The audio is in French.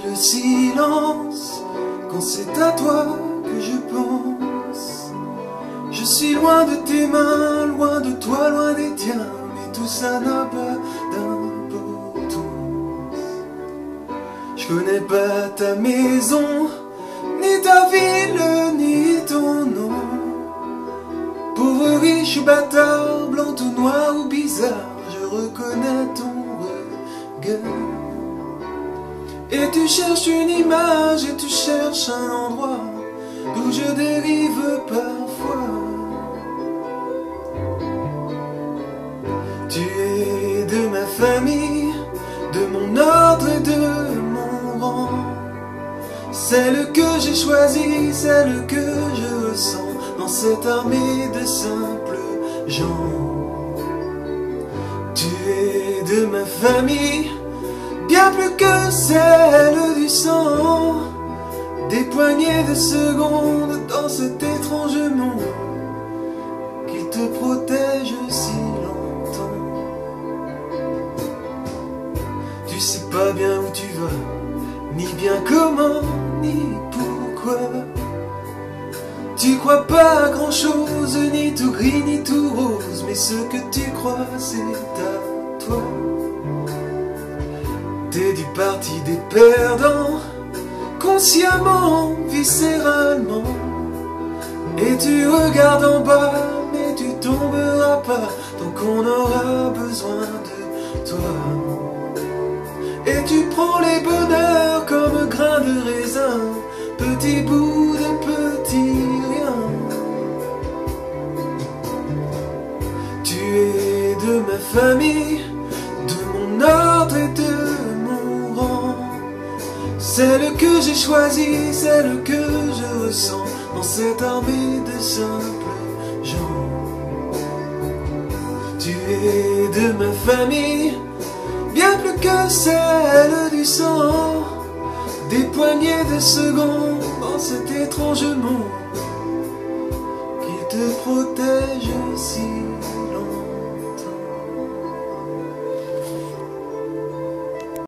le silence quand c'est à toi que je pense? Je suis loin de tes mains, loin de toi, loin des tiens, mais tout ça n'a pas d'importance. Je connais pas ta maison, ni ta ville, ni ton nom. Pauvre riche bâtard, blanc ou noir ou bizarre, je reconnais ton regard. Et tu cherches une image et tu cherches un endroit d'où je dérive parfois. Tu es de ma famille, de mon ordre et de mon rang. Celle que j'ai choisie, celle que je ressens dans cette armée de simples gens. Tu es de ma famille plus que celle du sang. Des poignées de secondes dans cet étrange monde qui te protège si longtemps. Tu sais pas bien où tu vas, ni bien comment, ni pourquoi. Tu crois pas grand chose, ni tout gris, ni tout rose, mais ce que tu crois, c'est à toi. T'es du parti des perdants, consciemment, viscéralement. Et tu regardes en bas, mais tu tomberas pas tant qu'on aura besoin de toi. Et tu prends les bonheurs comme grains de raisin, petit bout de petit rien. Tu es de ma famille, Celle que j'ai choisie, celle que je ressens dans cette armée de simples gens. Tu es de ma famille, bien plus que celle du sang. Des poignées de secondes dans cet étrange monde qui te protège si